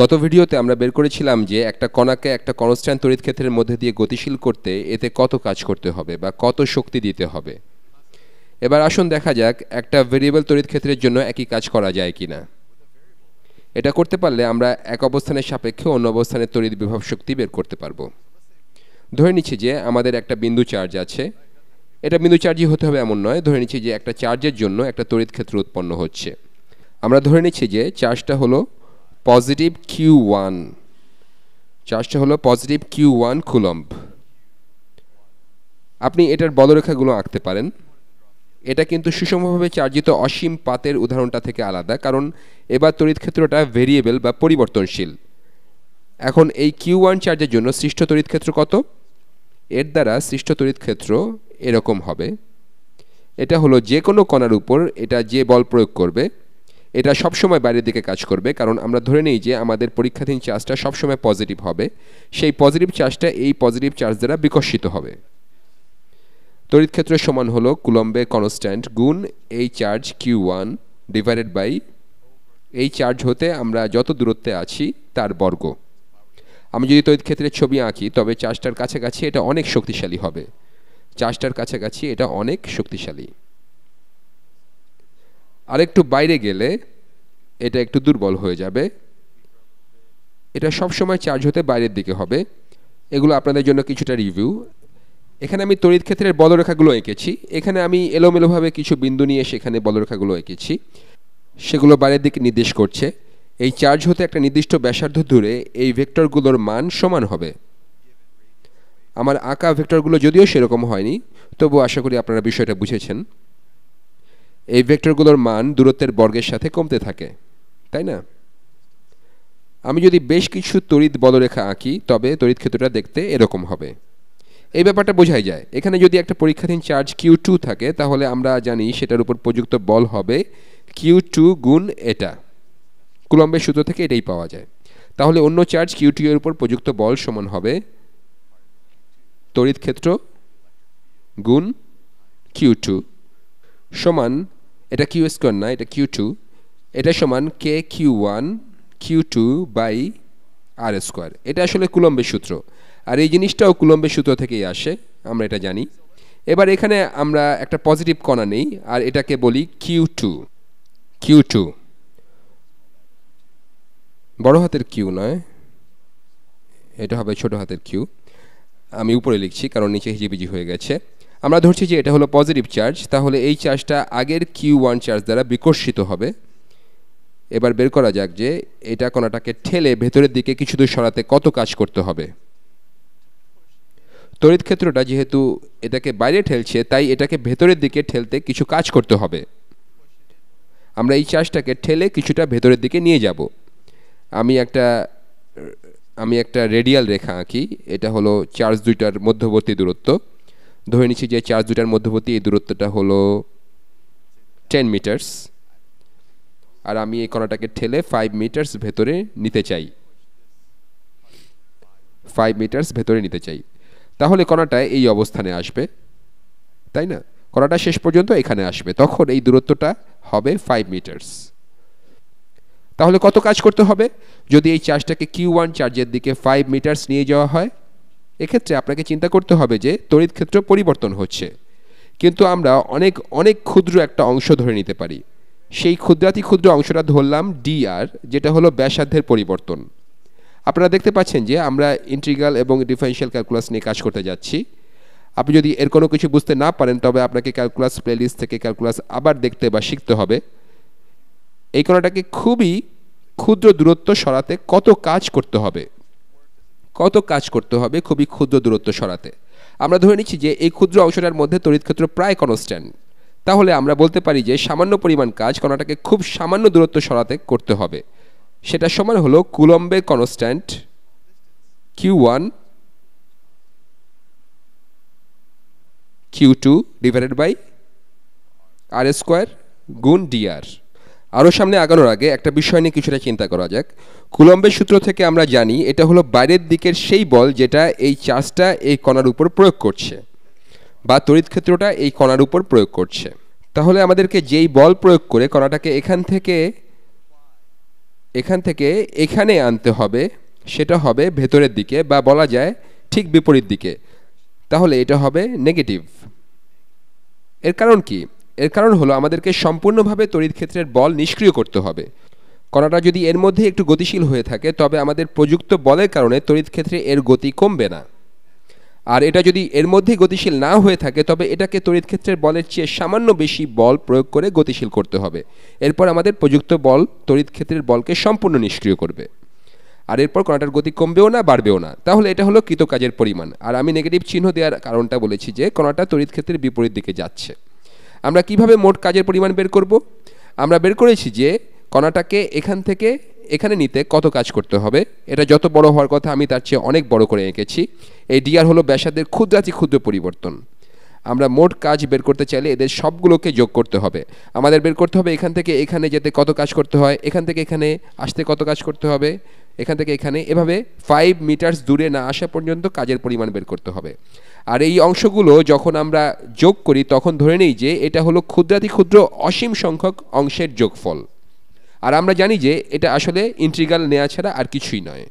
গত ভিডিওতে আমরা বের করেছিলাম যে একটা কণাকে একটা কনস্ট্যান্ট তড়িৎ ক্ষেত্রের মধ্যে দিয়ে গতিশীল করতে এতে কত কাজ করতে হবে বা কত শক্তি দিতে হবে। এবার আসুন দেখা যাক একটা ভেরিয়েবল তড়িৎ ক্ষেত্রের জন্য একই কাজ করা যায় কি না এটা করতে পারলে আমরা এক অবস্থানের সাপেক্ষে অন্য অবস্থানের তড়িৎ বিভব শক্তি বের করতে পারব। ধরে নিচ্ছি যে আমাদের একটা বিন্দু চার্জ আছে। এটা বিন্দু চার্জই হতে হবে এমন নয়, ধরে নিচ্ছি যে একটা চার্জের জন্য একটা তড়িৎ ক্ষেত্র উৎপন্ন হচ্ছে। আমরা ধরে নিচ্ছি যে চার্জটা হলো পজিটিভ কিউ ওয়ান চার্জটা হলো পজিটিভ কিউ ওয়ান কুলম্ব আপনি এটার বলরেখাগুলো আঁকতে পারেন। এটা কিন্তু সুষমভাবে চার্জিত অসীম পাতের উদাহরণটা থেকে আলাদা, কারণ এবার তড়িৎ ক্ষেত্রটা ভেরিয়েবল বা পরিবর্তনশীল। এখন এই কিউ ওয়ান চার্জের জন্য সৃষ্ট তড়িৎ ক্ষেত্র কত? এর দ্বারা সৃষ্ট তড়িৎ ক্ষেত্র এরকম হবে। এটা হলো যে কোনো কণার উপর এটা যে বল প্রয়োগ করবে এটা সবসময় বাইরের দিকে কাজ করবে, কারণ আমরা ধরে নিই যে আমাদের পরীক্ষাধীন চার্জটা সবসময় পজিটিভ হবে। সেই পজিটিভ চার্জটা এই পজিটিভ চার্জ দ্বারা বিকশিত হবে। তড়িৎ ক্ষেত্র সমান হলো কুলম্বে কনস্ট্যান্ট গুণ এই charge Q one divided by এই চার্জ হতে আমরা যত দূরত্বে আছি তার বর্গ। আমি যদি তড়িৎ ক্ষেত্রের ছবি আঁকি, তবে চার্জটার কাছাকাছি এটা অনেক শক্তিশালী হবে। চার্জটার কাছাকাছি এটা অনেক শক্তিশালী। আরেকটু বাইরে গেলে এটা একটু দুর্বল হয়ে যাবে। এটা সবসময় চার্জ হতে বাইরের দিকে হবে। এগুলো আপনাদের জন্য কিছুটা রিভিউ এখানে আমি তড়িৎ ক্ষেত্রের বলরেখাগুলো এঁকেছি। এখানে আমি এলোমেলোভাবে কিছু বিন্দু নিয়ে সেখানে বলরেখাগুলো এঁকেছি। সেগুলো বাইরের দিকে নির্দেশ করছে। এই চার্জ হতে একটা নির্দিষ্ট ব্যাসার্ধ দূরে এই ভেক্টরগুলোর মান সমান হবে। আমার আঁকা ভেক্টরগুলো যদিও সেরকম হয়নি তবু আশা করি আপনারা বিষয়টা বুঝেছেন। এই ভেক্টরগুলোর মান দূরত্বের বর্গের সাথে কমতে থাকে, তাই না? আমি যদি বেশ কিছু তড়িৎ বলরেখা আঁকি, তবে তড়িৎ ক্ষেত্রটা দেখতে এরকম হবে। এই ব্যাপারটা বোঝাই যায়। এখানে যদি একটা পরীক্ষাধীন চার্জ কিউ টু থাকে, তাহলে আমরা জানি সেটার উপর প্রযুক্ত বল হবে কিউ টু গুণ এটা। কুলম্বের সূত্র থেকে এটাই পাওয়া যায়। তাহলে অন্য চার্জ কিউ টু এর উপর প্রযুক্ত বল সমান হবে তড়িৎ ক্ষেত্র গুণ কিউ টু সমান, এটা কিউ স্কোয়ার না, এটা কিউ টু এটা সমান K Q one Q two by R square এটা আসলে কুলম্বের সূত্র। আর এই জিনিসটাও কুলম্বের সূত্র থেকেই আসে, আমরা এটা জানি। এবার এখানে আমরা একটা পজিটিভ কণা নেই, আর এটাকে বলি কিউ টু কিউ টু বড় হাতের কিউ নয়, এটা হবে ছোট হাতের কিউ আমি উপরে লিখছি, কারণ নিচে হিজিবিজি হয়ে গেছে। আমরা ধরছি যে এটা হলো পজিটিভ চার্জ তাহলে এই চার্জটা আগের কিউ ওয়ান চার্জ দ্বারা বিকর্ষিত হবে। এবার বের করা যাক যে এটা কণাটাকে ঠেলে ভেতরের দিকে কিছু দূর সরাতে কত কাজ করতে হবে। তড়িৎ ক্ষেত্রটা যেহেতু এটাকে বাইরে ঠেলছে, তাই এটাকে ভেতরের দিকে ঠেলতে কিছু কাজ করতে হবে। আমরা এই চার্জটাকে ঠেলে কিছুটা ভেতরের দিকে নিয়ে যাব। আমি একটা আমি একটা রেডিয়াল রেখা আঁকি, এটা হলো চার্জ দুইটার মধ্যবর্তী দূরত্ব। ধরে নিচ্ছি যে চার্জ দুটার মধ্যবর্তী, এই দূরত্বটা হলো টেন মিটার্স আর আমি এই কণাটাকে ঠেলে ফাইভ মিটার্স ভেতরে নিতে চাই। ফাইভ মিটার্স ভেতরে নিতে চাই। তাহলে কণাটা এই অবস্থানে আসবে, তাই না? কণাটা শেষ পর্যন্ত এখানে আসবে। তখন এই দূরত্বটা হবে ফাইভ মিটার্স তাহলে কত কাজ করতে হবে? যদি এই চার্জটাকে কিউ ওয়ান চার্জের দিকে ফাইভ মিটার্স নিয়ে যাওয়া হয় এক্ষেত্রে আপনাকে চিন্তা করতে হবে যে তড়িৎ ক্ষেত্র পরিবর্তন হচ্ছে। কিন্তু আমরা অনেক অনেক ক্ষুদ্র একটা অংশ ধরে নিতে পারি। সেই ক্ষুদ্রাতি ক্ষুদ্র অংশটা ধরলাম ডি আর যেটা হলো ব্যাসার্ধের পরিবর্তন। আপনারা দেখতে পাচ্ছেন যে আমরা ইন্ট্রিগাল এবং ডিফারেন্সিয়াল ক্যালকুলাস নিয়ে কাজ করতে যাচ্ছি। আপনি যদি এর কোনো কিছু বুঝতে না পারেন, তবে আপনাকে ক্যালকুলাস প্লেলিস্ট থেকে ক্যালকুলাস আবার দেখতে বা শিখতে হবে। এই কোণাটাকে খুবই ক্ষুদ্র দূরত্ব সরাতে কত কাজ করতে হবে। কত কাজ করতে হবে খুবই ক্ষুদ্র দূরত্ব সরাতে। আমরা ধরে নিচ্ছি যে এই ক্ষুদ্র অংশটার মধ্যে তড়িৎ ক্ষেত্র প্রায় কনস্ট্যান্ট তাহলে আমরা বলতে পারি যে সামান্য পরিমাণ কাজ কণাটাকে খুব সামান্য দূরত্ব সরাতে করতে হবে। সেটা সমান হলো কুলম্বে constant Q one Q two divided by R square গুণ ডিআর আরও সামনে আগানোর আগে একটা বিষয় নিয়ে কিছুটা চিন্তা করা যাক। কুলম্বের সূত্র থেকে আমরা জানি, এটা হলো বাইরের দিকের সেই বল যেটা এই চার্জটা এই কণার উপর প্রয়োগ করছে বা তড়িৎ ক্ষেত্রটা এই কণার উপর প্রয়োগ করছে। তাহলে আমাদেরকে যেই বল প্রয়োগ করে কণাটাকে এখান থেকে এখান থেকে এখানে আনতে হবে, সেটা হবে ভেতরের দিকে বা বলা যায় ঠিক বিপরীত দিকে। তাহলে এটা হবে নেগেটিভ। এর কারণ কি? এর কারণ হলো আমাদেরকে সম্পূর্ণভাবে তড়িৎ ক্ষেত্রের বল নিষ্ক্রিয় করতে হবে। কণাটা যদি এর মধ্যে একটু গতিশীল হয়ে থাকে, তবে আমাদের প্রযুক্ত বলের কারণে তড়িৎ ক্ষেত্রে এর গতি কমবে না। আর এটা যদি এর মধ্যেই গতিশীল না হয়ে থাকে, তবে এটাকে তড়িৎ ক্ষেত্রের বলের চেয়ে সামান্য বেশি বল প্রয়োগ করে গতিশীল করতে হবে। এরপর আমাদের প্রযুক্ত বল তড়িৎ ক্ষেত্রের বলকে সম্পূর্ণ নিষ্ক্রিয় করবে। আর এরপর কণাটার গতি কমবেও না, বাড়বেও না। তাহলে এটা হলো কৃতকাজের পরিমাণ। আর আমি নেগেটিভ চিহ্ন দেওয়ার কারণটা বলেছি যে, কণাটা তড়িৎ ক্ষেত্রের বিপরীত দিকে যাচ্ছে। আমরা কীভাবে মোট কাজের পরিমাণ বের করব? আমরা বের করেছি যে কণাটাকে এখান থেকে এখানে নিতে কত কাজ করতে হবে। এটা যত বড় হওয়ার কথা, আমি তার চেয়ে অনেক বড় করে এঁকেছি। এই ডিআর হলো ব্যাসাদের ক্ষুদ্রাতি ক্ষুদ্র পরিবর্তন। আমরা মোট কাজ বের করতে চাইলে এদের সবগুলোকে যোগ করতে হবে। আমাদের বের করতে হবে এখান থেকে এখানে যেতে কত কাজ করতে হয়, এখান থেকে এখানে আসতে কত কাজ করতে হবে, এখান থেকে এখানে। এভাবে ফাইভ মিটার্স দূরে না আসা পর্যন্ত কাজের পরিমাণ বের করতে হবে। আর এই অংশগুলো যখন আমরা যোগ করি, তখন ধরে নেই যে এটা হলো ক্ষুদ্রাতি ক্ষুদ্র অসীম সংখ্যক অংশের যোগফল। আর আমরা জানি যে এটা আসলে ইন্ট্রিগাল নেওয়া ছাড়া আর কিছুই নয়।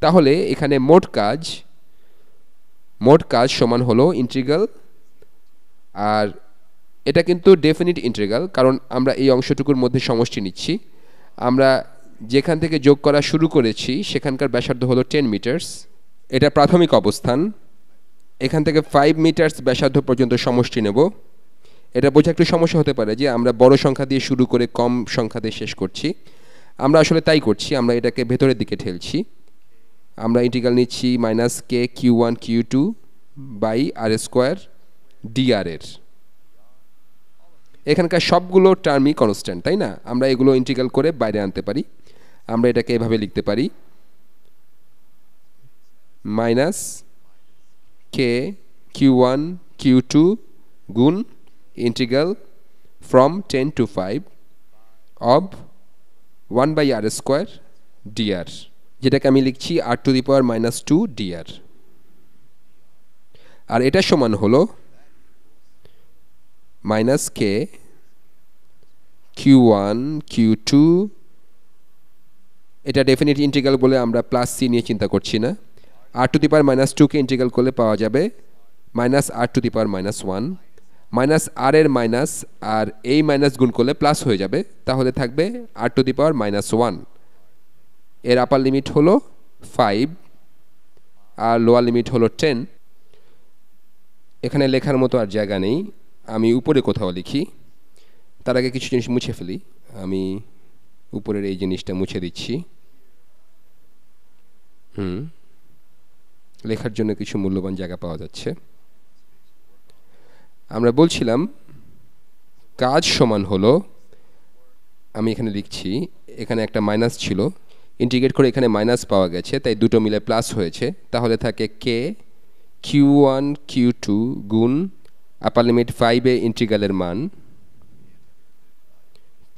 তাহলে এখানে মোট কাজ মোট কাজ সমান হলো ইন্ট্রিগাল আর এটা কিন্তু ডেফিনিট ইন্ট্রিগাল কারণ আমরা এই অংশটুকুর মধ্যে সমষ্টি নিচ্ছি। আমরা যেখান থেকে যোগ করা শুরু করেছি, সেখানকার ব্যাসার্ধ হলো টেন মিটার্স। এটা প্রাথমিক অবস্থান। এখান থেকে ফাইভ মিটার্স ব্যাসার্ধ পর্যন্ত সমষ্টি নেব। এটা বোঝা একটু সমস্যা হতে পারে যে আমরা বড় সংখ্যা দিয়ে শুরু করে কম সংখ্যা দিয়ে শেষ করছি। আমরা আসলে তাই করছি, আমরা এটাকে ভেতরের দিকে ঠেলছি। আমরা ইন্টিগ্রাল নিচ্ছি minus K Q one Q two by R square D R এর। এখানকার সবগুলো টার্মই কনস্ট্যান্ট তাই না? আমরা এগুলো ইন্টিগ্রাল করে বাইরে আনতে পারি। আমরা এটাকে এভাবে লিখতে পারি। Minus K Q one Q two গুণ integral from ten to five of one by R square D R যেটাকে আমি লিখছি R to the power minus two D R আর এটা সমান হলো minus K Q one Q two এটা definite integral বলে আমরা প্লাস সি নিয়ে চিন্তা করছি না। R to the power minus টুকে ইন্টিগ্রাল করলে পাওয়া যাবে minus R to the power minus one minus R এর মাইনাস আর এই মাইনাস গুণ করলে প্লাস হয়ে যাবে, তাহলে থাকবে আর টু দি পাওয়ার মাইনাস ওয়ানের আপার লিমিট হলো ফাইভ আর লোয়ার লিমিট হলো টেন এখানে লেখার মতো আর জায়গা নেই, আমি উপরে কোথাও লিখি। তার আগে কিছু জিনিস মুছে ফেলি। আমি উপরের এই জিনিসটা মুছে দিচ্ছি। হুম। লেখার জন্য কিছু মূল্যবান জায়গা পাওয়া যাচ্ছে। আমরা বলছিলাম, কাজ সমান হলো, আমি এখানে লিখছি, এখানে একটা মাইনাস ছিল ইন্টিগ্রেট করে এখানে মাইনাস পাওয়া গেছে, তাই দুটো মিলে প্লাস হয়েছে, তাহলে থাকে K Q one Q two গুণ আপার লিমিট ফাইভে ইন্টিগ্রালের মান,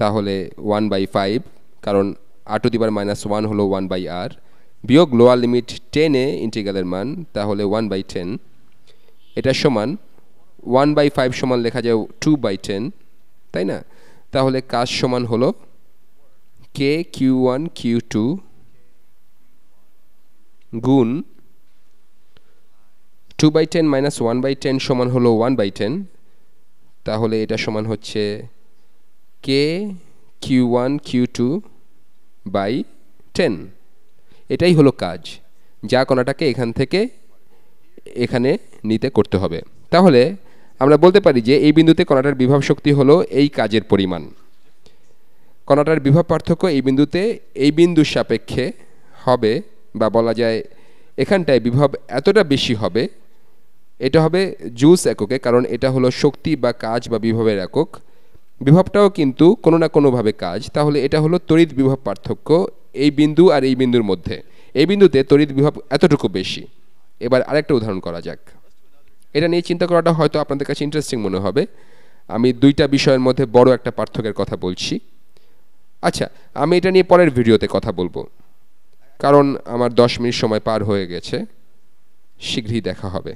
তাহলে ওয়ান বাই ফাইভ কারণ R to the power minus one হলো ওয়ান বাই আর বিয়োগ লোয়ার লিমিট টেনে ইন্টিগ্রালের মান, তাহলে ওয়ান বাই টেন এটা সমান ওয়ান বাই ফাইভ সমান লেখা যায় টু বাই টেন তাই না? তাহলে কাজ সমান হলো K Q one Q two গুণ two by ten minus one by ten সমান হলো ওয়ান বাই টেন তাহলে এটা সমান হচ্ছে K Q one Q two by ten এটাই হলো কাজ। যা কণাটাকে এখান থেকে এখানে নিতে করতে হবে। তাহলে আমরা বলতে পারি যে এই বিন্দুতে কণাটার বিভব শক্তি হলো এই কাজের পরিমাণ। কণাটার বিভব পার্থক্য এই বিন্দুতে এই বিন্দুর সাপেক্ষে হবে বা বলা যায় এখানটায় বিভব এতটা বেশি হবে, এটা হবে জুস এককে, কারণ এটা হলো শক্তি বা কাজ বা বিভবের একক। বিভবটাও কিন্তু কোনো না কোনোভাবে কাজ। তাহলে এটা হলো তড়িৎ বিভব পার্থক্য এই বিন্দু আর এই বিন্দুর মধ্যে। এই বিন্দুতে তড়িৎ বিভব এতটুকু বেশি। এবার আরেকটা উদাহরণ করা যাক। এটা নিয়ে চিন্তা করাটা হয়তো আপনাদের কাছে ইন্টারেস্টিং মনে হবে। আমি দুইটা বিষয়ের মধ্যে বড় একটা পার্থক্যের কথা বলছি। আচ্ছা আমি এটা নিয়ে পরের ভিডিওতে কথা বলব। কারণ আমার দশ মিনিট সময় পার হয়ে গেছে। শীঘ্রই দেখা হবে।